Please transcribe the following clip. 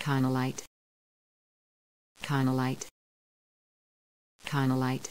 Kinolite. Kinolite. Kinolite.